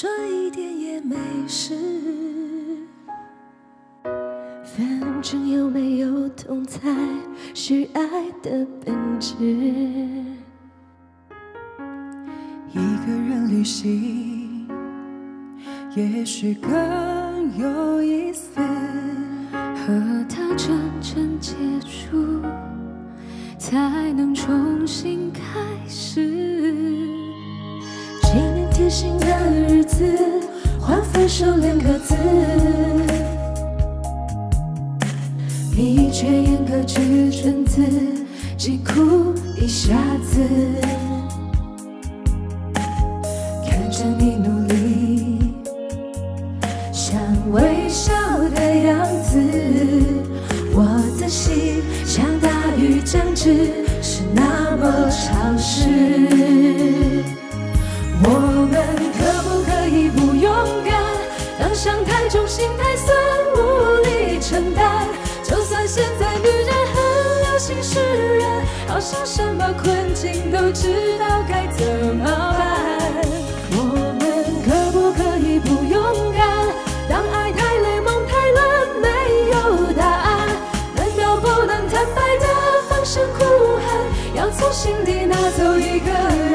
说一点也没事。反正有没有痛才是爱的本质。一个人旅行，也许更有意思。和他真正接触，才能重新开始。纪念贴心的，手两个字。你却严格只准自己哭一下子，看着你努力，想微笑的样子，我的心像大雨将至，是那么潮湿。当伤太重，心太酸，无力承担。就算现在女人很流行释然，好像什么困境都知道该怎么办。我们可不可以不勇敢？当爱太累，梦太乱，没有答案，难道不能坦白的放声哭喊？要从心底拿走一个人，